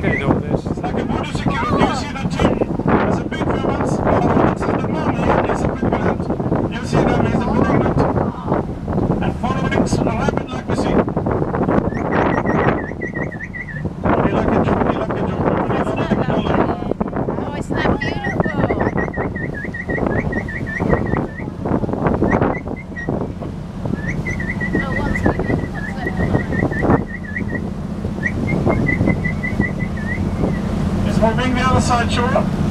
did all this. As a big villains, as a big villains, you see them as a big We'll ring the other side shore.